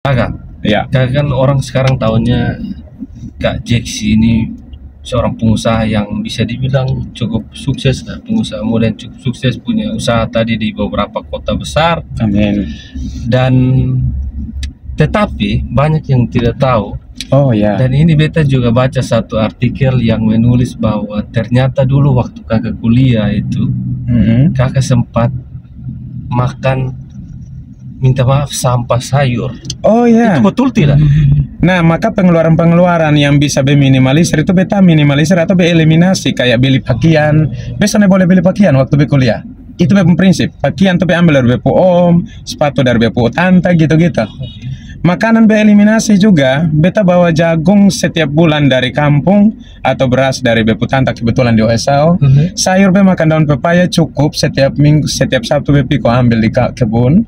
Kakak, Ya. kakak kan orang sekarang tahunya Kak Jeksi ini seorang pengusaha yang bisa dibilang cukup sukses lah, pengusaha muda yang cukup sukses punya usaha tadi di beberapa kota besar Amin. dan tetapi banyak yang tidak tahu Oh ya. dan ini beta juga baca satu artikel yang menulis bahwa ternyata dulu waktu kakak kuliah itu Mhm. kakak sempat makan minta maaf sampah sayur Oh ya. itu betul tidak? Nah, maka pengeluaran-pengeluaran yang bisa be minimalisir itu beta minimalisir atau be eliminasi kayak beli pakaian. Biasanya boleh beli pakaian waktu be kuliah. Itu be prinsip. Pakaian tuh be ambil dari bepu om, sepatu dari bepu tante gitu-gitu. Makanan be eliminasi juga, beta bawa jagung setiap bulan dari kampung atau beras dari bepu tante kebetulan di OSL. Mhm. Sayur be makan daun pepaya cukup setiap minggu setiap Sabtu be piko ambil di kebun.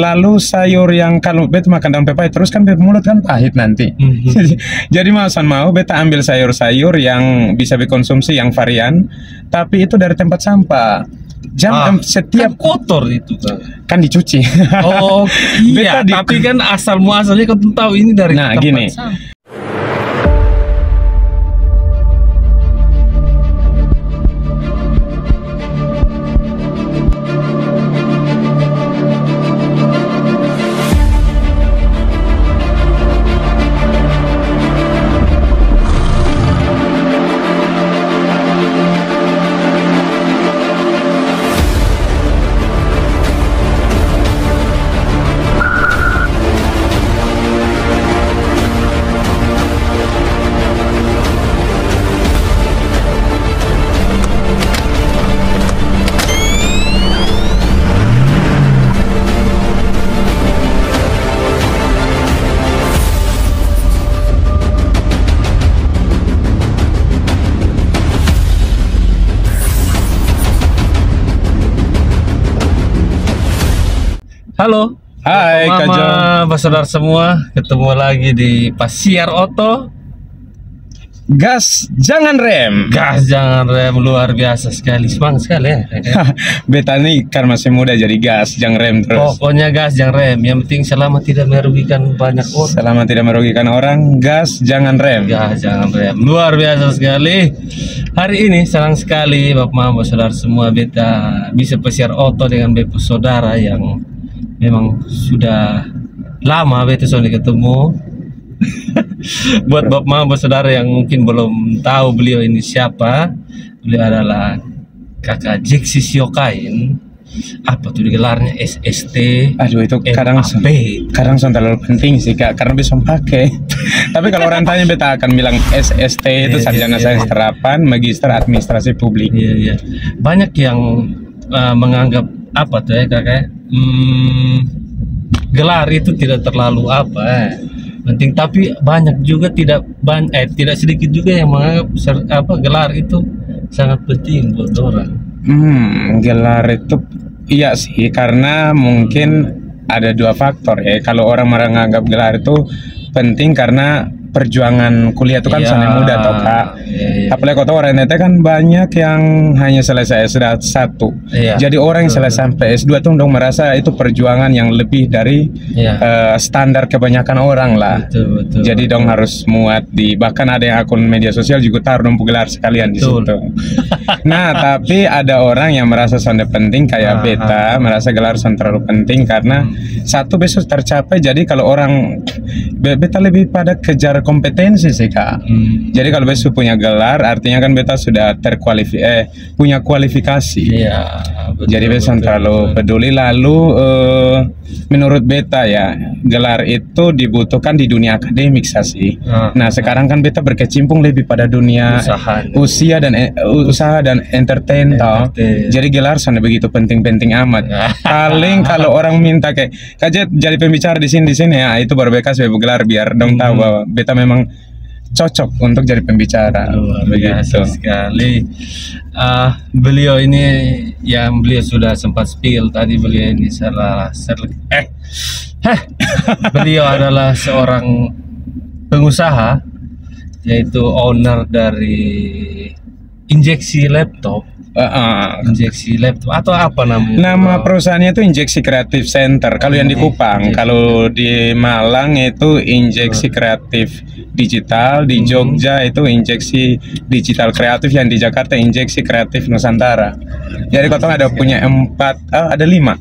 Lalu sayur yang kalau beta makan daun pepaya terus kan be mulut kan pahit nanti. Mhm. Jadi mausan mau beta ambil sayur-sayur yang bisa dikonsumsi yang varian, tapi itu dari tempat sampah. Jam Ah, setiap kan kotor itu kan. kan dicuci. Oh iya, Beta di- tapi kan asal muasalnya kau tahu ini dari Nah, tempat gini. sampah. Halo. Hai, Kak Jo. Saudara semua, ketemu lagi di Pasiar Oto. Gas jangan rem. Gas jangan rem luar biasa sekali, semangat sekali ya. beta nih karena masih muda jadi gas jangan rem terus. Pokoknya gas jangan rem, yang penting selama tidak merugikan banyak orang. Selama tidak merugikan orang, gas jangan rem. Gas jangan rem, luar biasa sekali. Hari ini senang sekali Bapak Mama saudara semua beta bisa pesiar oto dengan bepo saudara yang memang sudah lama beta sudah ketemu. Buat Bapak Mama saudara yang mungkin belum tahu beliau ini siapa, beliau adalah kakak Jeksi Siokain. Apa tuh gelarnya SST? Aduh itu kadang MAP. kadang son terlalu penting sih kak karena bisa pakai. Tapi kalau orang tanya beta akan bilang SST itu Iya, sarjana iya, sains iya. terapan, magister administrasi publik. Iya iya. Banyak yang uh, menganggap apa tuh ya kakak? Hmm, gelar itu tidak terlalu apa. Eh. Penting tapi banyak juga tidak ban eh tidak sedikit juga yang menganggap ser- apa gelar itu sangat penting buat orang. Hmm, gelar itu iya sih karena mungkin ada dua faktor ya. Kalau orang menganggap gelar itu penting karena perjuangan kuliah itu kan Iya, sana muda toh kak. iya, iya. Apalagi kota orang itu kan banyak yang hanya selesai S1 satu. Iya, Jadi orang yang selesai sampai S2 tuh dong merasa itu perjuangan yang lebih dari Iya. eh, standar kebanyakan orang lah. Betul betul. Jadi dong harus muat di bahkan ada yang akun media sosial juga taruh dong gelar sekalian di Betul. situ. nah, tapi ada orang yang merasa sonde penting kayak Ah, beta, merasa gelar son terlalu penting karena satu besok tercapai. Jadi kalau orang be- beta lebih pada kejar kompetensi sih kak. Hmm, Jadi kalau besok punya gelar, artinya kan beta sudah terkualifikasi, eh, punya kualifikasi. Iya. betul, Jadi beta betul, terlalu betul. peduli. Lalu eh, menurut beta ya, gelar itu dibutuhkan di dunia akademik sih. Ah, Nah sekarang kan beta berkecimpung lebih pada dunia Usaha. usia dan eh, usaha dan entertain. Entertain. Jadi gelar sana begitu penting-penting amat. Paling kalau orang minta kayak kajet jadi pembicara di sini di sini ya itu baru bekas bebo gelar biar dong tahu Hmm. bahwa beta memang cocok untuk jadi pembicara. luar biasa sekali. Ah, beliau ini yang beliau sudah sempat spill tadi beliau ini salah ser- eh heh. beliau adalah seorang pengusaha yaitu owner dari injeksi laptop Uh, uh, injeksi laptop atau apa namanya? Nama Oh. perusahaannya itu Injeksi Kreatif Center. Kalau yang di Kupang, kalau di Malang itu Injeksi Kreatif Digital, di Hmm. Jogja itu Injeksi Digital Kreatif, yang di Jakarta Injeksi Kreatif Nusantara. Jadi kotong ada punya empat, ah, ada lima,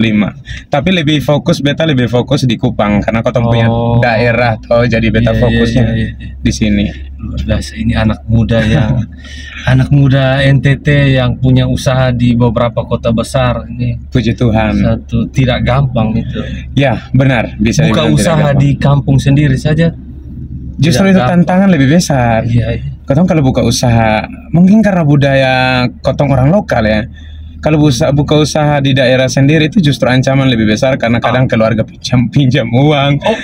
lima. Tapi lebih fokus beta lebih fokus di Kupang karena kotong punya Oh. daerah toh, jadi beta Iya, iya, fokusnya iya, iya. di sini. luar biasa ini anak muda yang anak muda NTT yang punya usaha di beberapa kota besar ini Puji Tuhan. satu tidak gampang itu Ya benar bisa buka usaha di kampung sendiri saja Justru tidak itu gampang. tantangan lebih besar. iya iya. Kotong kalau buka usaha, mungkin karena budaya kotong orang lokal ya. Kalau buka, buka usaha di daerah sendiri itu justru ancaman lebih besar karena kadang keluarga pinjam pinjam uang. oh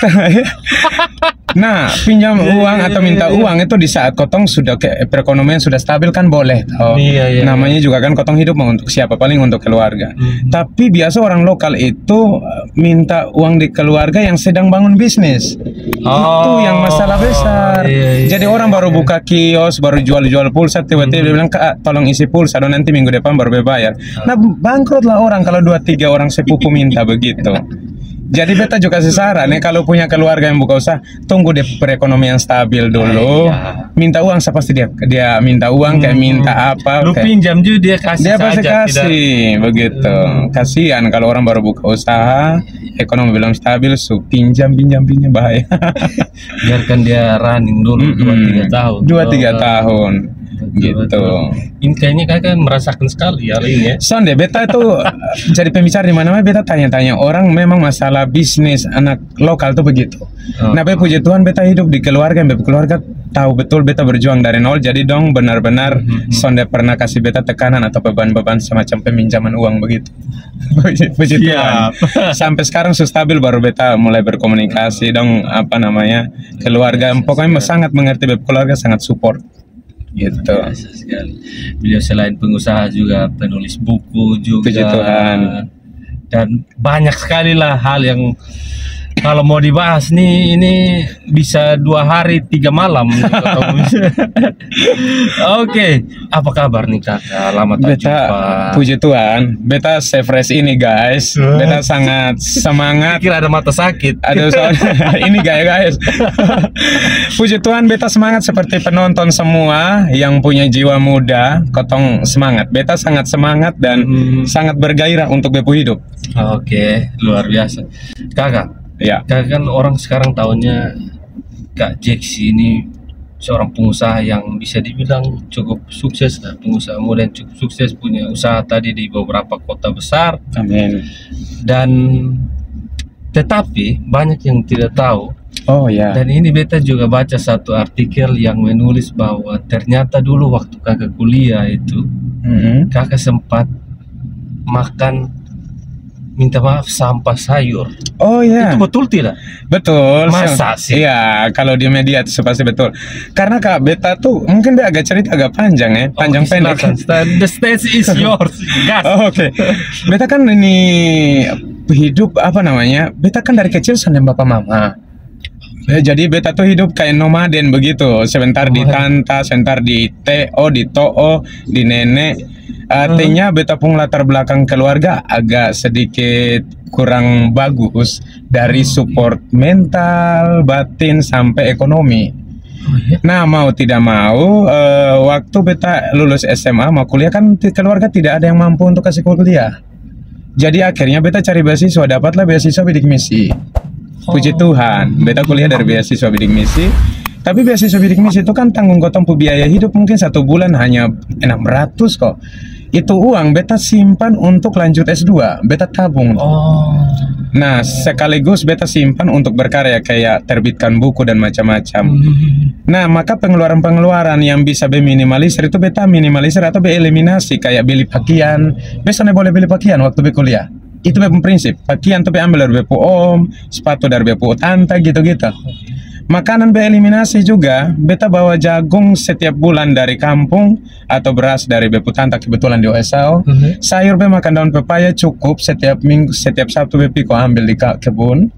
Nah, pinjam Iya, uang iya, atau iya, minta iya. uang itu di saat kotong sudah ke perekonomian sudah stabil kan boleh toh. Iya, iya, Namanya juga kan kotong hidup mau untuk siapa paling untuk keluarga. Mhm. Tapi biasa orang lokal itu eh, minta uang di keluarga yang sedang bangun bisnis. itu Oh, yang masalah besar. iya, iya, Jadi orang baru iya. buka kios, baru jual-jual pulsa, tiba-tiba dia bilang, Kak, tolong isi pulsa, dong nanti minggu depan baru bayar. Nah, bangkrut lah orang kalau dua tiga orang sepupu minta begitu. Jadi beta juga sesaran ya kalau punya keluarga yang buka usaha, tunggu deh perekonomian stabil dulu. Iya. Minta uang saya pasti dia dia minta uang kayak Hmm. minta apa lu kayak- pinjam juga dia kasih dia saja pasti tidak- kasih begitu. Kasihan kalau orang baru buka usaha, ekonomi belum stabil, su pinjam pinjam pinjam bahaya. biarkan dia running dulu dua Mm-mm. tiga tahun Dua tiga Oh, tahun, gitu. betul. ini kayaknya kakak merasakan sekali hal ini ya Sonde, beta itu jadi pembicara di mana-mana. Beta tanya-tanya orang memang masalah bisnis anak lokal tuh begitu. Oh. Nah, be, puji Tuhan beta hidup di keluarga, be, keluarga tahu betul beta berjuang dari nol. Jadi dong benar-benar Mhm. Sonde pernah kasih beta tekanan atau beban-beban semacam peminjaman uang begitu. puji, puji Tuhan. Siap. Sampai sekarang sudah stabil baru beta mulai berkomunikasi dong apa namanya keluarga. Pokoknya sangat mengerti, be, keluarga sangat support. Gitu. Sekali. Beliau selain pengusaha juga penulis buku juga. Puji Tuhan. Dan banyak sekali lah hal yang kalau mau dibahas nih ini bisa dua hari tiga malam. Oke, apa kabar nih kakak? Lama tak Beta jumpa. puji Tuhan, beta fresh ini guys. Beta sangat semangat. Kira ada mata sakit. Aduh soalnya ini gaya guys. puji Tuhan beta semangat seperti penonton semua yang punya jiwa muda, kotong semangat. Beta sangat semangat dan Hmm. sangat bergairah untuk bepu hidup. Oke, luar biasa. Kakak, Ya. kan orang sekarang tahunya Kak Jeksi ini seorang pengusaha yang bisa dibilang cukup sukses lah pengusaha muda yang cukup sukses punya usaha tadi di beberapa kota besar Amin. dan tetapi banyak yang tidak tahu Oh ya. dan ini beta juga baca satu artikel yang menulis bahwa ternyata dulu waktu kakak kuliah itu Mhm. kakak sempat makan minta maaf sampah sayur Oh ya. itu betul tidak Betul. Masa sih? Iya, kalau di media itu pasti betul. Karena Kak Beta tuh mungkin dia agak cerita agak panjang ya, panjang Oke, pendek. The stage is yours. Gas. Oh, Oke, beta kan ini hidup apa namanya? Beta kan dari kecil sama bapak mama. Eh, Jadi beta tuh hidup kayak nomaden begitu. Sebentar di Nomaden. tanta, sebentar di TO, di TOO, di nenek. Artinya beta pun latar belakang keluarga agak sedikit kurang bagus dari support mental, batin sampai ekonomi. Oh, iya. Nah mau tidak mau eh, waktu beta lulus SMA mau kuliah kan keluarga tidak ada yang mampu untuk kasih kuliah. Jadi akhirnya beta cari beasiswa dapatlah beasiswa bidik misi. Puji. Tuhan, beta kuliah dari beasiswa bidik misi. Tapi beasiswa bidik misi itu kan tanggung gotong pu biaya hidup mungkin satu bulan hanya 600 kok. Itu uang beta simpan untuk lanjut S2, beta tabung. Oh. Nah, sekaligus beta simpan untuk berkarya kayak terbitkan buku dan macam-macam. Hmm. Nah, maka pengeluaran-pengeluaran yang bisa be minimalisir itu beta minimalisir atau be eliminasi kayak beli pakaian. Biasanya boleh beli pakaian waktu be kuliah. Itu be prinsip. Pakaian tuh be ambil dari bepu om, sepatu dari bepu tante gitu-gitu. Makanan be eliminasi juga. Beta bawa jagung setiap bulan dari kampung atau beras dari bepu tante kebetulan di OSAO. Mhm. Sayur be makan daun pepaya cukup setiap minggu setiap Sabtu be piko ambil di kebun.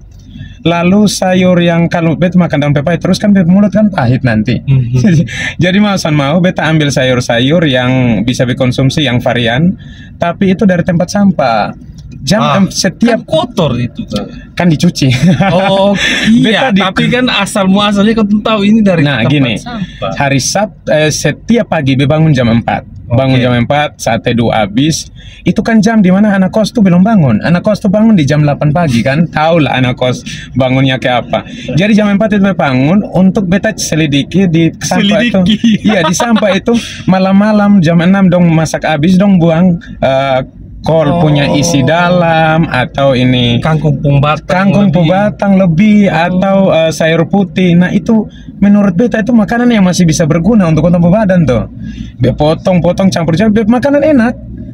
lalu sayur yang kalau beta makan daun pepaya terus kan beta mulut kan pahit nanti. Mhm. Jadi mau san mau beta ambil sayur-sayur yang bisa dikonsumsi yang varian, tapi itu dari tempat sampah. Jam Ah, setiap kan kotor itu kan. kan dicuci. Oh iya, di- tapi kan asal muasalnya kau tahu ini dari Nah, gini. sampah. Hari Sabt eh, setiap pagi bangun jam 4. Bangun Oke. jam 4 saat teduh habis. Itu kan jam di mana anak kos tuh belum bangun. Anak kos tuh bangun di jam 8 pagi kan. Tahu lah anak kos bangunnya kayak apa. Jadi jam 4 itu bangun untuk beta selidiki di sampah itu. Iya, di sampah itu malam-malam jam 6 dong masak habis dong buang eh, kol Oh. punya isi dalam atau ini kangkung pung batang. kangkung lebih. batang lebih atau uh, sayur putih. Nah itu menurut beta itu makanan yang masih bisa berguna untuk untuk badan tuh. Dia potong-potong campur-campur makanan enak.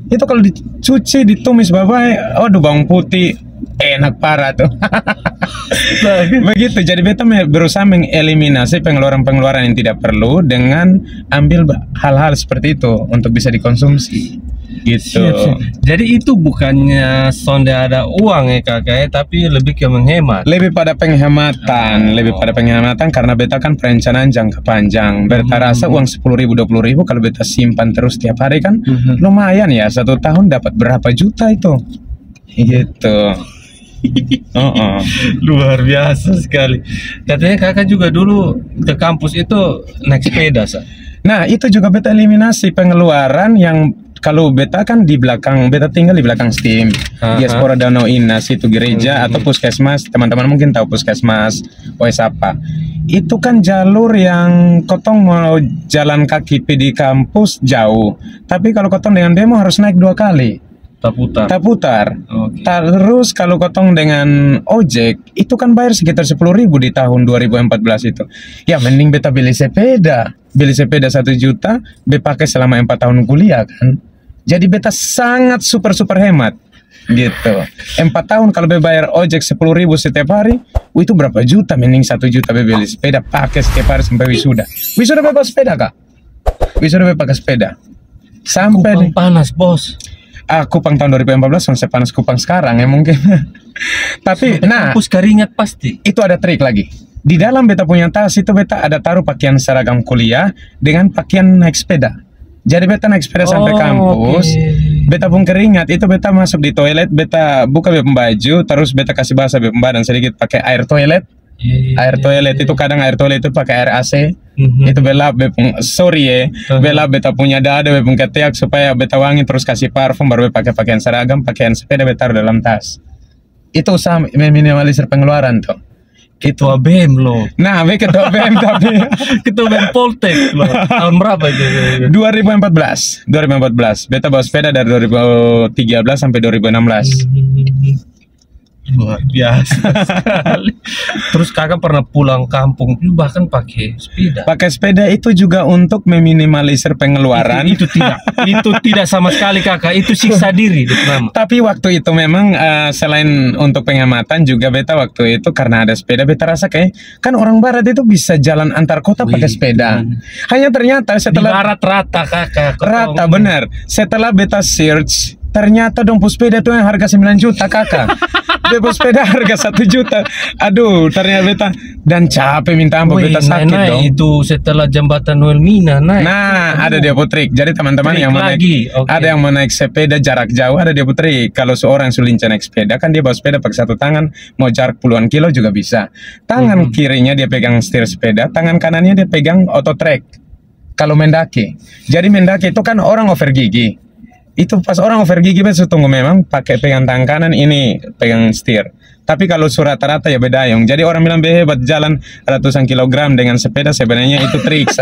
Itu kalau dicuci, ditumis babai, aduh bawang putih enak parah tuh. Nah, Begitu. Jadi beta berusaha mengeliminasi pengeluaran-pengeluaran yang tidak perlu dengan ambil hal-hal seperti itu untuk bisa dikonsumsi. Gitu. Siap, siap. Jadi itu bukannya sonde ada uang ya kakak ya, tapi lebih ke menghemat. lebih pada penghematan, lebih pada penghematan karena beta kan perencanaan jangka panjang. Beta rasa uang sepuluh ribu, dua puluh ribu kalau beta simpan terus tiap hari kan Mhm. lumayan ya satu tahun dapat berapa juta itu, gitu. Oh, oh. Luar biasa sekali. Katanya kakak juga dulu ke kampus itu naik sepeda, sa. Nah itu juga beta eliminasi pengeluaran yang kalau beta kan di belakang, beta tinggal di belakang Steam, Aha. Diaspora Danau Indah, situ gereja atau puskesmas. Teman-teman mungkin tahu puskesmas, OS apa. Itu kan jalur yang kotong mau jalan kaki di kampus jauh. Tapi kalau kotong dengan demo harus naik dua kali. Tak putar. Tak putar. Oke. Terus kalau kotong dengan ojek itu kan bayar sekitar 10.000 ribu di tahun 2014 itu. Ya mending beta beli sepeda, beli sepeda satu juta, be pakai selama empat tahun kuliah kan. Jadi beta sangat super super hemat gitu. Empat tahun kalau be bayar ojek 10.000 ribu setiap hari, wih, itu berapa juta? Mending satu juta be beli sepeda pakai setiap hari sampai wisuda. Wisuda be pakai sepeda kak? Wisuda be pakai sepeda. Sampai Kupang panas, bos. Ah, Kupang tahun 2014 sama sepanas Kupang sekarang ya mungkin. Tapi nah, Kampus keringat pasti. itu ada trik lagi. Di dalam beta punya tas itu beta ada taruh pakaian seragam kuliah dengan pakaian naik sepeda. Jadi beta naik sepeda sampai Oh, kampus. oke. Beta pun keringat itu beta masuk di toilet, beta buka beta baju, terus beta kasih basah beta badan sedikit pakai air toilet. Iya, Air toilet itu kadang air toilet itu pakai air AC. Mhm. Itu bela bepung sorry ya, Uh-huh. bela beta punya dada bepung ketiak supaya beta wangi terus kasih parfum baru beta pakai pakaian seragam, pakaian sepeda beta taruh dalam tas. Itu usaha meminimalisir pengeluaran tuh. Ketua BEM loh. Nah, be ketua BM tapi Ketua BEM Poltek loh. Tahun berapa itu? 2014, 2014. Beta bawa sepeda dari 2013 sampai 2016. Luar biasa sekali. Terus kakak pernah pulang kampung bahkan pakai sepeda. Pakai sepeda itu juga untuk meminimalisir pengeluaran. Itu, itu tidak, itu tidak sama sekali kakak. Itu siksa diri. Tapi waktu itu memang eh, selain untuk penghematan juga beta waktu itu karena ada sepeda beta rasa kayak kan orang barat itu bisa jalan antar kota Wih, pakai sepeda. hmm. Hanya ternyata Di setelah barat rata kakak. rata benar. Setelah beta search ternyata dong sepeda tuh yang harga 9 juta kakak. Beta sepeda harga 1 juta. Aduh, ternyata beta dan capek minta ampun beta sakit naik, dong. itu setelah jembatan Noel Mina naik. Nah, ada dia putrik. Jadi teman-teman yang mau naik, oke. ada yang mau naik sepeda jarak jauh, ada dia putrik. Kalau seorang sulinca naik sepeda, kan dia bawa sepeda pakai satu tangan, mau jarak puluhan kilo juga bisa. Tangan Mhm. kirinya dia pegang setir sepeda, tangan kanannya dia pegang auto track. Kalau mendaki, jadi mendaki itu kan orang over gigi. Itu pas orang over gigi betul tunggu memang pakai pegang tangan kanan ini pegang setir. Tapi kalau surat rata ya beda yang. Jadi orang bilang "Be, hebat jalan ratusan kilogram dengan sepeda sebenarnya itu trik.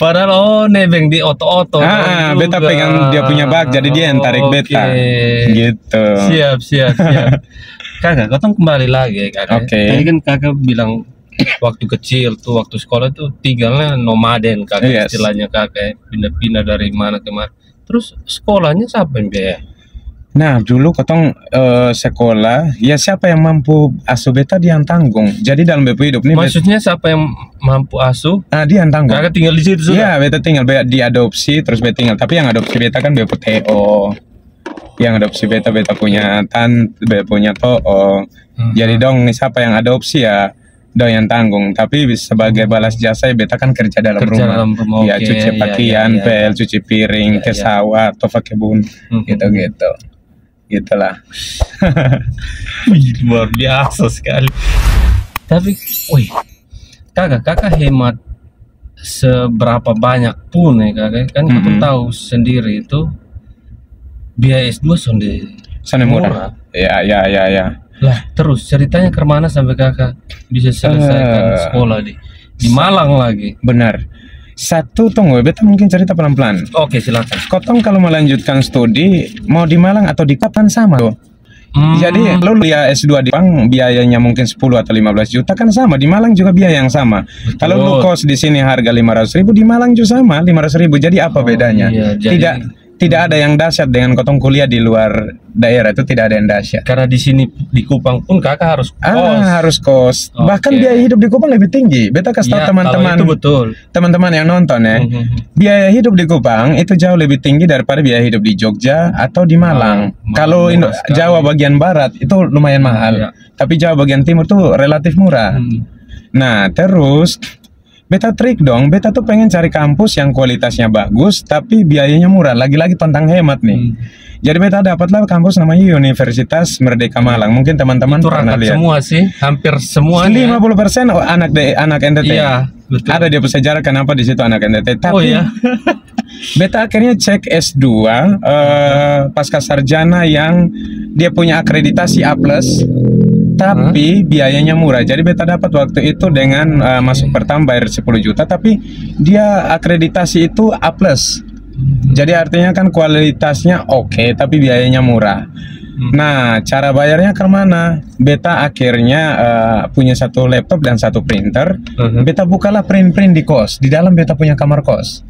Padahal oh nebeng di oto-oto. Ah, juga. beta pegang dia punya bag, jadi dia yang tarik beta. Oke. Gitu. Siap, siap, siap. kakak, kau kembali lagi ya, kakak. Oke. Tadi kan kakak bilang waktu kecil tuh, waktu sekolah tuh tinggalnya nomaden kakak Yes. istilahnya kakak. Pindah-pindah dari mana ke mana. Terus sekolahnya siapa yang biaya? Nah, dulu kotong eh, sekolah, ya siapa yang mampu asuh beta dia yang tanggung. Jadi dalam bepu hidup nih, Maksudnya siapa yang mampu asuh? ah, dia yang tanggung. Kakak tinggal di situ sudah. Iya, beta tinggal beta diadopsi terus beta tinggal. Tapi yang adopsi beta kan bepu TO. yang adopsi beta beta punya tan beta punya toong Hmm. jadi dong siapa yang adopsi ya dong yang tanggung tapi sebagai balas jasa ya beta kan kerja dalam Kerja rumah dalam rumah, ya oke, cuci iya, pakaian iya, iya, pel iya. cuci piring Iya, ke iya. sawah atau ke kebun Mhm. gitu gitu gitulah luar biasa sekali. Tapi, wih, kakak, kakak hemat seberapa banyak pun ya kakak. Kan kita Mm-mm. tahu sendiri itu biaya S2 sonde sana murah ya ya ya ya Lah, terus ceritanya ke mana sampai kakak bisa selesaikan Eh. sekolah di di Malang lagi. benar satu tunggu beta mungkin cerita pelan pelan Oke, silakan. Kotong kalau melanjutkan studi mau di Malang atau di Kapan sama tuh. Hmm, Jadi lo ya S2 di Jepang biayanya mungkin 10 atau 15 juta kan sama di Malang juga biaya yang sama. Kalau lu kos di sini harga 500 ribu di Malang juga sama 500 ribu. Jadi apa Oh, bedanya? iya, jadi- Tidak tidak ada yang dahsyat dengan kotong kuliah di luar daerah itu tidak ada yang dahsyat. karena di sini di Kupang pun kakak harus kos. Ah, harus kos. Oke. Bahkan biaya hidup di Kupang lebih tinggi. Beta kasih tahu kalau teman-teman itu betul. teman-teman yang nonton ya. Mhm. Biaya hidup di Kupang itu jauh lebih tinggi daripada biaya hidup di Jogja atau di Malang. Malang Kalau Indo- sekali. Jawa bagian barat itu lumayan mahal, Iya. tapi Jawa bagian timur tuh relatif murah. Hmm. Nah, terus beta trik dong, beta tuh pengen cari kampus yang kualitasnya bagus tapi biayanya murah. Lagi-lagi tentang hemat nih. Hmm. Jadi beta dapatlah kampus namanya Universitas Merdeka Malang. Mungkin teman-teman pernah lihat. semua sih, hampir semua. 50% oh, anak de, anak NTT. Iya, betul. Ada dia sejarah kenapa di situ anak NTT. Tapi Oh ya. Beta akhirnya cek S2 eh, pasca sarjana yang dia punya akreditasi A+, tapi biayanya murah. Jadi beta dapat waktu itu dengan eh, masuk pertama bayar 10 juta, tapi dia akreditasi itu A+. Jadi artinya kan kualitasnya oke, tapi biayanya murah. Nah, cara bayarnya ke mana? Beta akhirnya eh, punya satu laptop dan satu printer. Mhm. Beta bukalah print-print di kos. Di dalam beta punya kamar kos.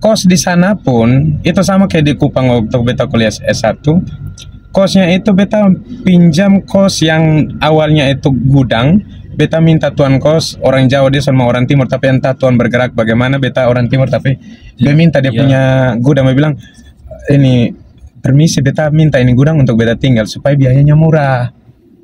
Kos di sana pun itu sama kayak di Kupang waktu beta kuliah S1. Kosnya itu beta pinjam kos yang awalnya itu gudang. Beta minta tuan kos orang Jawa dia sama orang Timur tapi entah tuan bergerak bagaimana beta orang Timur tapi dia minta dia Iya. punya gudang dia bilang ini permisi beta minta ini gudang untuk beta tinggal supaya biayanya murah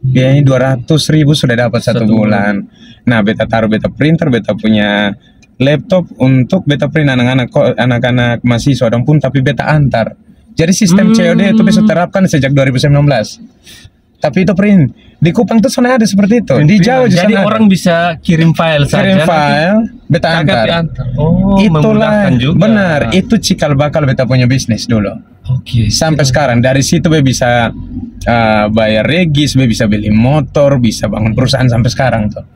biayanya 200 ribu sudah dapat satu, Satu bulan. Nah, beta taruh beta printer, beta punya laptop untuk beta print anak-anak anak-anak mahasiswa dan pun tapi beta antar. Jadi sistem Hmm. COD itu bisa terapkan sejak 2019. Tapi itu print di Kupang tuh sana ada seperti itu. Di Jawa juga Jadi ada. orang bisa kirim file saja. kirim file, beta antar. diantar. Oh, Itulah juga. benar, itu cikal bakal beta punya bisnis dulu. Oke. sampai sekarang dari situ be bisa uh, bayar regis be bisa beli motor bisa bangun perusahaan sampai sekarang tuh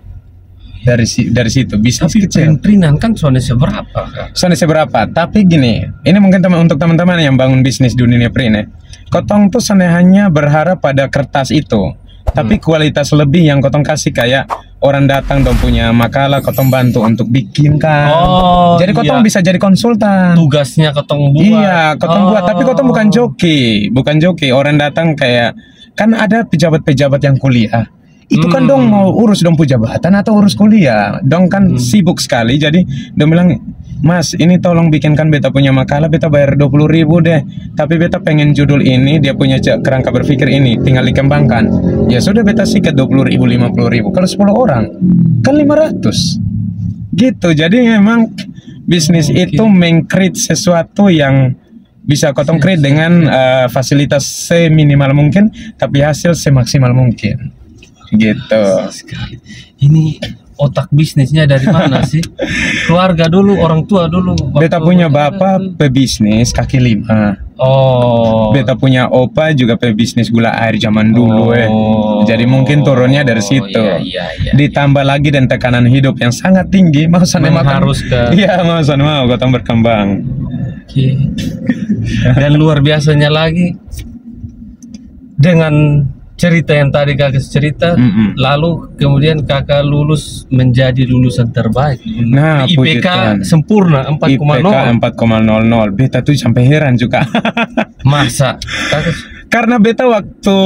dari si dari situ bisnis Tapi kecil print-printan kan soalnya seberapa? Kak? soalnya seberapa tapi gini ini mungkin teman untuk teman-teman yang bangun bisnis di dunia print ya kotong tuh sana hanya berharap pada kertas itu tapi kualitas lebih yang kotong kasih kayak orang datang dong punya makalah kotong bantu untuk bikinkan Oh, jadi kotong iya. bisa jadi konsultan Tugasnya ketong buat. Iya, kotong buat, tapi kotong bukan Oh. joki, bukan joki. Orang datang kayak kan ada pejabat-pejabat yang kuliah. Itu kan Hmm. dong mau urus dong pejabatan atau urus kuliah. Dong kan Hmm. sibuk sekali. Jadi dong bilang, "Mas, ini tolong bikinkan beta punya makalah, beta bayar 20 ribu deh. Tapi beta pengen judul ini, dia punya kerangka berpikir ini, tinggal dikembangkan." Ya sudah beta sikat 20 ribu, 50 ribu. Kalau 10 orang kan 500. Gitu. Jadi memang bisnis Oke. itu mengcreate sesuatu yang bisa kotong create dengan eh, fasilitas seminimal mungkin tapi hasil semaksimal mungkin gitu sekali. Ini otak bisnisnya dari mana sih? Keluarga dulu, orang tua dulu. beta punya bapak pebisnis kaki lima Oh. beta punya opa juga pebisnis gula air zaman dulu eh Oh. jadi mungkin turunnya dari situ Iya, iya, iya. ditambah lagi dan tekanan hidup yang sangat tinggi mau sana makan Mengharuskan. iya mau sana mau kotong berkembang Oke. Dan luar biasanya lagi dengan cerita yang tadi kakak cerita, Mm-mm. lalu kemudian kakak lulus menjadi lulusan terbaik. Nah, IPK Tuhan. sempurna 4,0. IPK 4,00 beta tuh sampai heran juga Masa? Kakak Karena beta waktu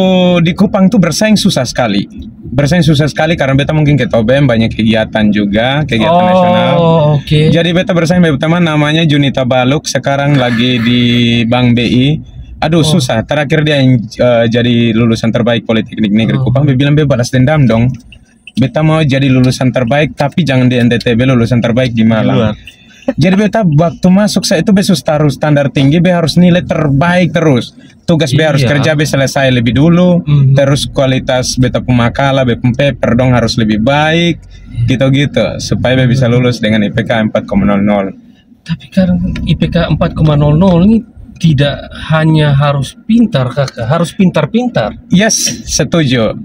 di Kupang tuh bersaing susah sekali. Bersaing susah sekali karena beta mungkin ke Tobem banyak kegiatan juga, kegiatan nasional. Oh, oke. Jadi beta bersaing beta teman namanya Junita Baluk sekarang lagi di Bank BI. Aduh Oh. susah. Terakhir dia yang eh, jadi lulusan terbaik Politeknik Negeri Oh. Kupang. Dia bilang be balas dendam dong. Beta mau jadi lulusan terbaik tapi jangan di NTT, be lulusan terbaik di Malang. luar. Jadi beta waktu masuk saya itu be harus taruh standar tinggi, be harus nilai terbaik terus. Tugas be harus Iya. kerja be selesai lebih dulu. Mhm. Terus kualitas beta pemakalah, be paper dong harus lebih baik. Gitu-gitu supaya be bisa lulus dengan IPK 4,00. Tapi kadang IPK 4,00 ini tidak hanya harus pintar kakak, harus pintar-pintar. Yes, setuju.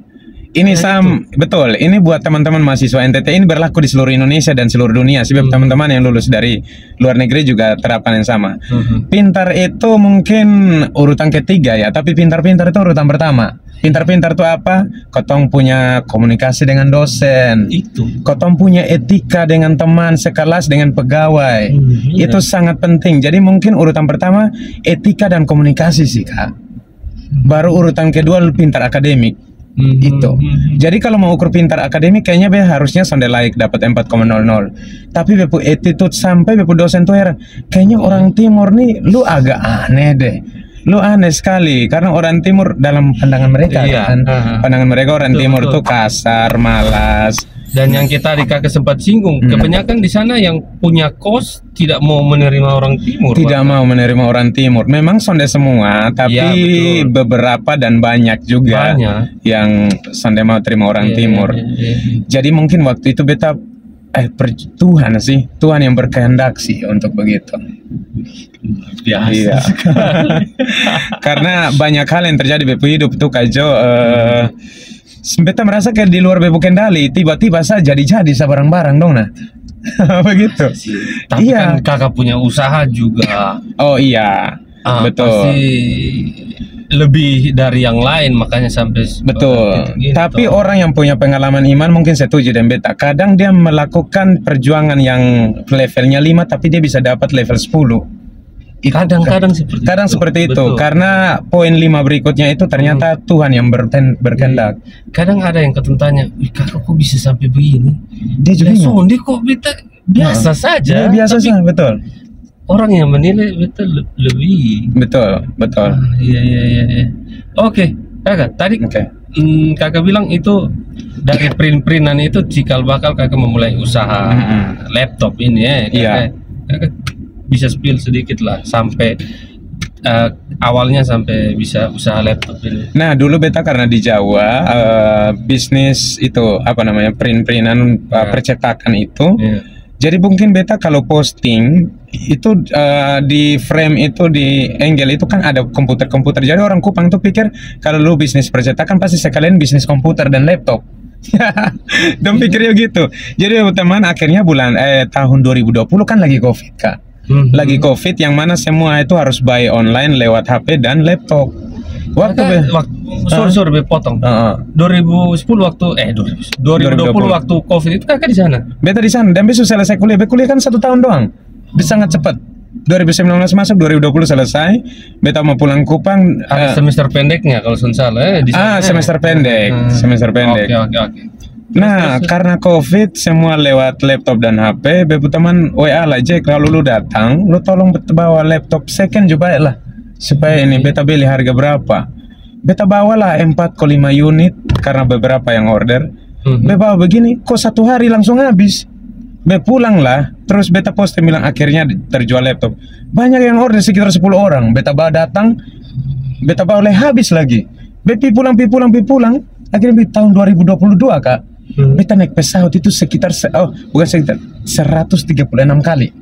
Ini Nah, Sam, betul. Ini buat teman-teman mahasiswa NTT ini berlaku di seluruh Indonesia dan seluruh dunia. Sebab Hmm. teman-teman yang lulus dari luar negeri juga terapkan yang sama. Mhm. Pintar itu mungkin urutan ketiga ya, tapi pintar-pintar itu urutan pertama. Pintar-pintar itu apa? Kotong punya komunikasi dengan dosen. Itu. Kotong punya etika dengan teman sekelas dengan pegawai. Hmm, iya. Itu sangat penting. Jadi mungkin urutan pertama etika dan komunikasi sih kak. Baru urutan kedua lu pintar akademik. Mhm. Itu. Mhm. Jadi kalau mau ukur pintar akademik kayaknya be harusnya sonde laik dapat 4,00. Tapi bepu attitude sampai bepu dosen tuh heran. Kayaknya orang timur nih lu agak aneh deh. Lu aneh sekali karena orang timur dalam pandangan mereka Iya, kan. aha. Pandangan mereka orang Betul, timur betul. tuh kasar, malas. Dan yang kita di kakak sempat singgung, Hmm. kebanyakan di sana yang punya kos tidak mau menerima orang timur. Tidak Pak. mau menerima orang timur. Memang sonde semua, tapi Iya, betul. beberapa dan banyak juga Banyak. yang sonde mau terima orang Iya, timur. iya, iya. Jadi mungkin waktu itu beta eh per, Tuhan sih, Tuhan yang berkehendak sih untuk begitu. Biasa. Iya. Karena banyak hal yang terjadi bepu hidup tuh Kajo eh beta merasa kayak di luar bepu kendali, tiba-tiba saja jadi-jadi barang-barang dong nah. begitu. Tapi Iya. kan kakak punya usaha juga. Oh iya. Ah, betul. Pasti lebih dari yang lain makanya sampai Betul. gitu. Tapi orang yang punya pengalaman iman mungkin setuju dan beta. Kadang dia melakukan perjuangan yang levelnya 5 tapi dia bisa dapat level 10. Kadang-kadang seperti Kadang itu. seperti itu Betul. karena poin 5 berikutnya itu ternyata Tuhan yang berten- berkehendak. kadang ada yang ketentanya, "Wih, kakak kok bisa sampai begini?" Dia juga Ya, sonde kok beta biasa saja. Dia biasa saja, betul. orang yang menilai beta le- lebih. Betul, betul. Ah, iya iya iya. iya. Oke, kakak. Tadi Oke. mm, kakak bilang itu dari print-printan itu cikal bakal kakak memulai usaha Mm-mm. laptop ini ya. Kakak, Iya. kakak bisa spill sedikit lah sampai eh, awalnya sampai bisa usaha laptop ini. Nah, dulu beta karena di Jawa eh, bisnis itu apa namanya? print-printan Ya. percetakan itu Iya. Jadi mungkin beta kalau posting itu eh, di frame itu di angle itu kan ada komputer-komputer. Jadi orang Kupang tuh pikir kalau lu bisnis percetakan pasti sekalian bisnis komputer dan laptop. Dong pikirnya gitu. Jadi teman akhirnya bulan eh tahun 2020 kan lagi Covid, Kak. Mhm. Lagi Covid yang mana semua itu harus buy online lewat HP dan laptop. Waktu Kakak, be- waktu sorry sorry be potong. Heeh. 2010 waktu eh 2020, 2020 waktu covid itu kakak di sana. Beta di sana dan besok selesai kuliah. Beta kuliah kan satu tahun doang. Bisa sangat cepat. 2019 masuk, 2020 selesai. Beta mau pulang Kupang. Eh, semester pendeknya kalau sun salah eh, di ah, sana, eh. semester pendek, Hmm. semester pendek. Oke oke oke. Nah, karena COVID semua lewat laptop dan HP, bebu teman WA lah Jack, kalau lu datang, lu tolong bawa laptop second juga lah. Supaya ini beta beli harga berapa. Beta bawalah 4 ke 5 unit karena beberapa yang order. Mhm. Be bawa begini, kok satu hari langsung habis. Be pulang lah, terus beta posting bilang akhirnya terjual laptop. Banyak yang order sekitar 10 orang. Beta bawa datang, beta bawa oleh habis lagi. Be pi pulang, pi pulang, pi pulang. Akhirnya di tahun 2022 kak, Hmm. beta naik pesawat itu sekitar se- oh bukan sekitar 136 kali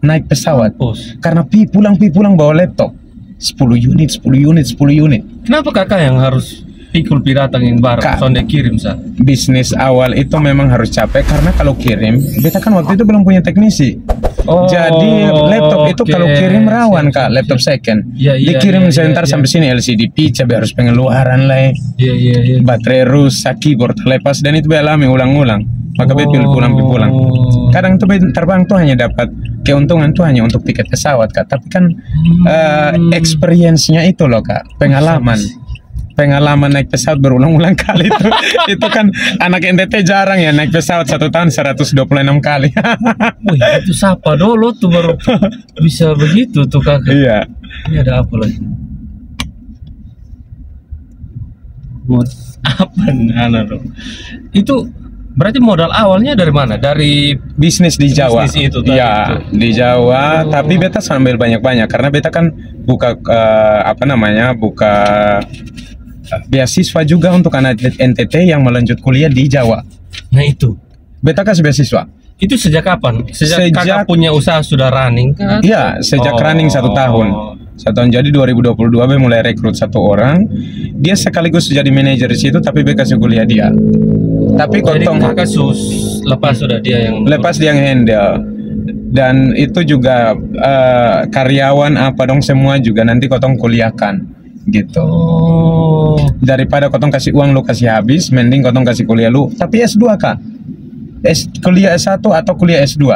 naik pesawat. Pos. Karena pi pulang, pi pulang bawa laptop. 10 unit, 10 unit, 10 unit. Kenapa kakak yang harus pikul piratangin barang Kak. sonde kirim sa? bisnis awal itu memang harus capek karena kalau kirim beta kan waktu itu belum punya teknisi Oh, jadi laptop itu oke. kalau kirim rawan kak laptop second Iya, iya, dikirim iya, sebentar iya, sampai iya. sini LCD pecah harus pengeluaran lah Iya iya iya. baterai rusak keyboard lepas dan itu alami ulang-ulang maka oh. pil pulang pi pulang Oh. kadang tuh terbang tuh hanya dapat keuntungan tuh hanya untuk tiket pesawat kak tapi kan eh, Hmm. experience-nya itu loh kak pengalaman pengalaman naik pesawat berulang-ulang kali itu itu kan anak NTT jarang ya naik pesawat satu tahun 126 kali Wih, itu siapa dulu tuh baru bisa begitu tuh kakak. iya Ini ada apa lagi? Mod apa nana dong? Itu berarti modal awalnya dari mana? Dari bisnis di Jawa. Bisnis itu tadi ya, itu. di Jawa, Oh. tapi beta sambil banyak-banyak karena beta kan buka eh, apa namanya? buka beasiswa juga untuk anak NTT yang melanjut kuliah di Jawa. nah itu. Beta kasih beasiswa. Itu sejak kapan? Sejak, Sejak- kakak punya usaha sudah running kan? Iya, sejak Oh. running satu tahun. Satu tahun jadi 2022 be mulai rekrut satu orang. Dia sekaligus jadi manajer di situ tapi be kasih kuliah dia. Tapi Jadi kotong kakak sus lepas sudah dia yang lepas dia yang handle dan itu juga eh, karyawan apa dong semua juga nanti kotong kuliahkan gitu Oh. daripada kotong kasih uang lu kasih habis mending kotong kasih kuliah lu tapi S2 kak S, kuliah S1 atau kuliah S2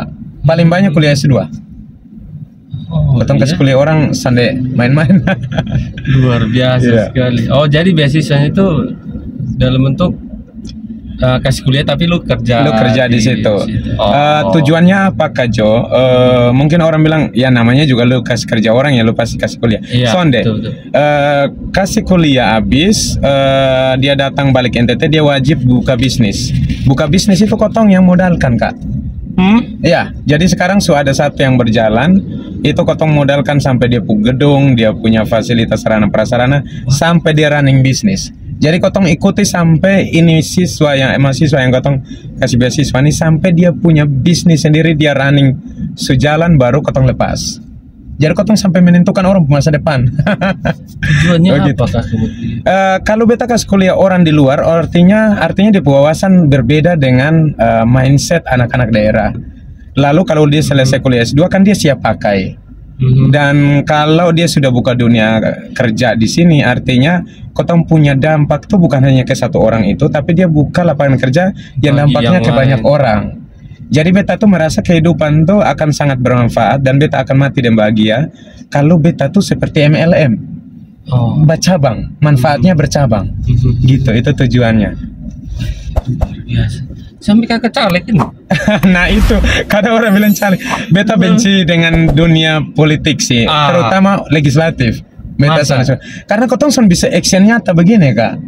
paling banyak kuliah S2 Oh, kotong iya? kasih kuliah orang sande main-main luar biasa Iya. sekali. Oh, jadi beasiswanya itu dalam bentuk uh, kasih kuliah tapi lu kerja lu kerja di situ. Oh. Eh, tujuannya apa Kak Jo? Eh, mungkin orang bilang ya namanya juga lu kasih kerja orang ya lu pasti kasih kuliah. Iya, Sonde, betul, betul. eh, kasih kuliah habis eh, dia datang balik NTT dia wajib buka bisnis. Buka bisnis itu kotong yang modalkan Kak. Hmm? Ya, jadi sekarang sudah ada satu yang berjalan itu kotong modalkan sampai dia punya gedung, dia punya fasilitas sarana prasarana sampai dia running bisnis. Jadi kotong ikuti sampai ini siswa yang emang siswa yang kotong kasih beasiswa ini sampai dia punya bisnis sendiri dia running sejalan baru kotong lepas. Jadi kotong sampai menentukan orang masa depan. Tujuannya Oh, apa gitu. kak kemudian? Eh, kalau beta kasih kuliah orang di luar, artinya artinya dia wawasan berbeda dengan eh, mindset anak-anak daerah. Lalu kalau dia selesai kuliah S2 kan dia siap pakai. Mhm. Dan kalau dia sudah buka dunia kerja di sini, artinya kotong punya dampak tuh bukan hanya ke satu orang itu, tapi dia buka lapangan kerja yang Bagi dampaknya yang ke banyak lain. orang. Jadi beta tuh merasa kehidupan tuh akan sangat bermanfaat dan beta akan mati dan bahagia kalau beta tuh seperti MLM, Oh. bercabang, manfaatnya bercabang. Mhm. Gitu, itu tujuannya. Biasa. Sampai kakak caleg kan? nah itu. Kadang orang bilang cari beta benci dengan dunia politik sih Ah. terutama legislatif. Beta suka. karena kotong son bisa action nyata begini kak.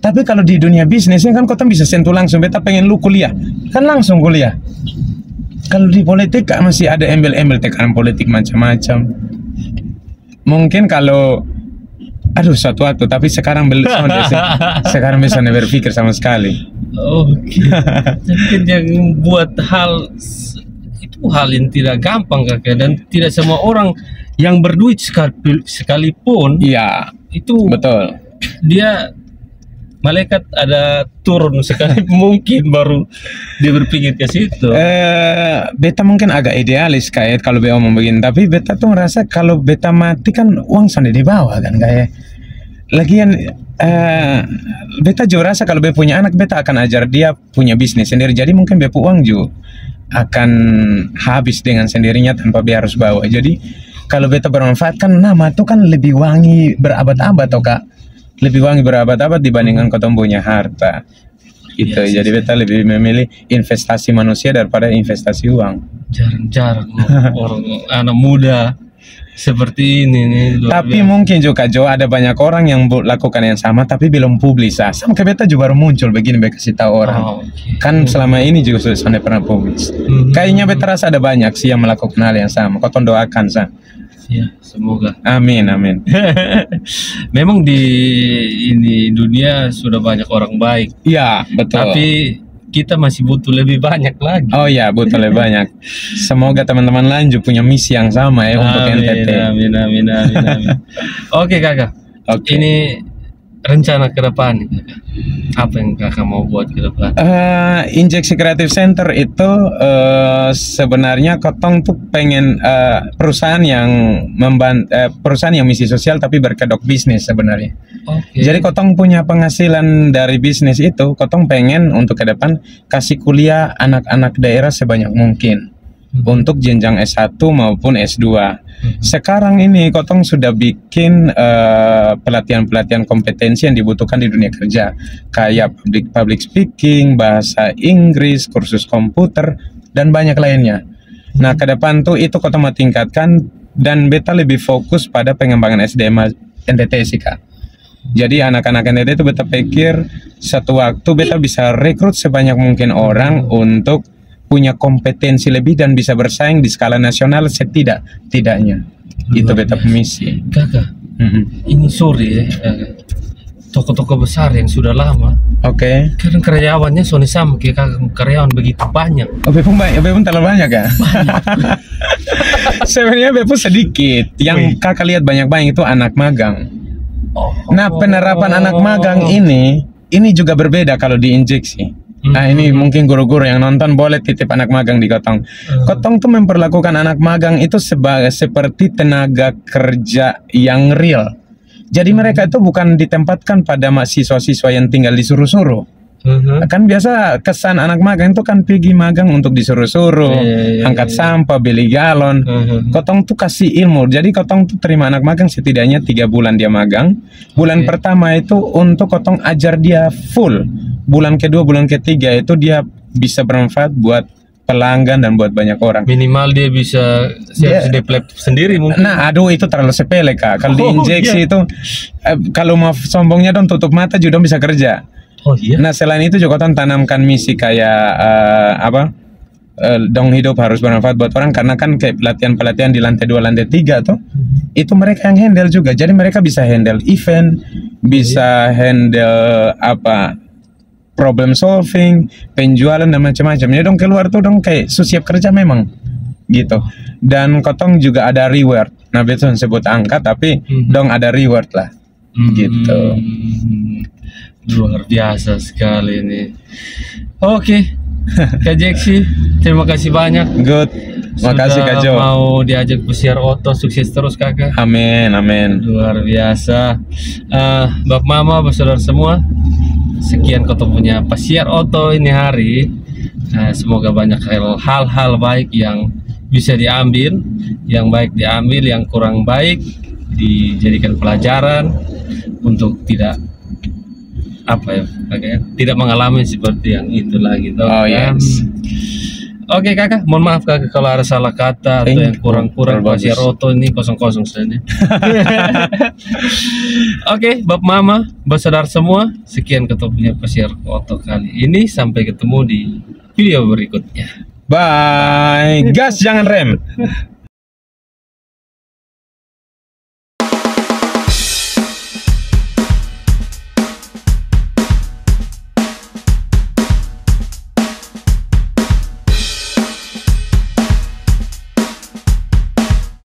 Tapi kalau di dunia bisnis ini kan kotong bisa sentuh langsung beta pengen lu kuliah. Kan langsung kuliah. Kalau di politik kak masih ada embel-embel tekanan politik macam-macam. Mungkin kalau aduh suatu waktu tapi sekarang belum sekarang bisa berpikir sama sekali Oke. Tapi kan yang buat hal itu hal yang tidak gampang kakak dan tidak semua orang yang berduit sekal- sekalipun iya itu betul dia malaikat ada turun sekali mungkin baru dia berpikir ke situ. Eh, beta mungkin agak idealis kayak kalau beta ngomong begini, tapi beta tuh ngerasa kalau beta mati kan uang sudah dibawa kan kayak. Lagian eh beta juga rasa kalau beta punya anak beta akan ajar dia punya bisnis sendiri. Jadi mungkin beta uang juga akan habis dengan sendirinya tanpa dia harus bawa. Jadi kalau beta bermanfaat kan nama tuh kan lebih wangi berabad-abad toh kak. Lebih wangi berabad-abad dibandingkan kau punya harta gitu Iya sih, jadi beta lebih memilih investasi manusia daripada investasi uang Jarang-jarang orang anak muda seperti ini nih. tapi biasa. mungkin juga Jo ada banyak orang yang lakukan yang sama tapi belum publis ah sama beta juga baru muncul begini beta kasih tahu orang Oh, oke. kan selama ini juga sudah sampai pernah publis Mhm. kayaknya beta rasa ada banyak sih yang melakukan hal yang sama kau doakan sa Ya, semoga. amin amin Memang di ini dunia sudah banyak orang baik, iya betul tapi kita masih butuh lebih banyak lagi. Oh ya, betul lebih banyak. Semoga teman-teman lanjut punya misi yang sama ya untuk amin, NTT. amin, amin, amin, amin. Oke kakak, Oke. ini rencana ke depan. Apa yang kakak mau buat ke depan? Eh, Injeksi Creative Center itu eh, sebenarnya Kotong tuh pengen eh, perusahaan yang memban eh, perusahaan yang misi sosial tapi berkedok bisnis sebenarnya. Oke. Jadi Kotong punya penghasilan dari bisnis itu, Kotong pengen untuk ke depan kasih kuliah anak-anak daerah sebanyak mungkin untuk jenjang S1 maupun S2. Sekarang ini Kotong sudah bikin eh, pelatihan-pelatihan kompetensi yang dibutuhkan di dunia kerja, kayak public public speaking, bahasa Inggris, kursus komputer dan banyak lainnya. Nah, ke depan tuh itu Kotong mau tingkatkan dan beta lebih fokus pada pengembangan SDM NTT sih Kak. Jadi anak-anak NTT itu beta pikir satu waktu beta bisa rekrut sebanyak mungkin orang untuk punya kompetensi lebih dan bisa bersaing di skala nasional setidak tidaknya. Itu Luar beta biasa. misi. Kakak, Mhm. ini sorry ya. Toko-toko besar yang sudah lama, Oke. kadang karyawannya Sony sama kayak kakak karyawan begitu banyak. Oh, Bepung banyak, Bepung terlalu banyak ya? Sebenarnya Bepung sedikit. Yang Wih. kakak lihat banyak-banyak itu anak magang. Oh. Nah, penerapan anak magang ini ini juga berbeda kalau diinjeksi. Nah, ini Hmm. mungkin guru-guru yang nonton boleh titip anak magang di Kotong. Hmm. Kotong tuh memperlakukan anak magang itu sebagai seperti tenaga kerja yang real. Jadi Hmm. mereka itu bukan ditempatkan pada mahasiswa-siswa yang tinggal disuruh-suruh. Mhm. Kan biasa kesan anak magang itu kan pergi magang untuk disuruh-suruh, Iya, iya, iya, angkat iya. sampah, beli galon. Mhm. Kotong tuh kasih ilmu. Jadi Kotong tuh terima anak magang setidaknya tiga bulan dia magang. Bulan Oke. pertama itu untuk Kotong ajar dia full. Bulan kedua, bulan ketiga itu dia bisa bermanfaat buat pelanggan dan buat banyak orang. Minimal dia bisa siap deplep sendiri mungkin. Nah, aduh itu terlalu sepele kak. Kalau Oh, diinjeksi iya. itu, eh, kalau mau sombongnya dong tutup mata juga bisa kerja. Oh iya. Nah selain itu juga Kotong tanamkan misi kayak eh, apa? Eh, dong hidup harus bermanfaat buat orang karena kan kayak pelatihan-pelatihan di lantai dua, lantai tiga tuh itu mereka yang handle juga. Jadi mereka bisa handle event, bisa handle apa problem solving, penjualan dan macam-macam. Jadi dong keluar tuh dong kayak siap kerja memang gitu. Dan Kotong juga ada reward. Nah betul sebut angka tapi Mhm. dong ada reward lah. Gitu. Luar biasa sekali ini. Oke. Kak Jeksi, terima kasih banyak. Good. Makasih Sudah Kak Jo. mau diajak pesiar oto sukses terus kakak. Amin, amin. Luar biasa. Eh, Bapak Mama, bersaudara semua, sekian kota punya pesiar oto ini hari. Eh, semoga banyak hal- hal-hal baik yang bisa diambil, yang baik diambil, yang kurang baik dijadikan pelajaran untuk tidak apa ya, kakak ya, tidak mengalami seperti yang itu lagi. toh, Oh, yes. Oke kakak, mohon maaf kakak kalau ada salah kata atau Thank yang you. kurang-kurang Bagus. pesiar oto ini kosong-kosong saja. Oke, Bapak Mama, bersaudara semua, sekian ketopnya pesiar oto kali ini. Sampai ketemu di video berikutnya. Bye. Gas jangan rem.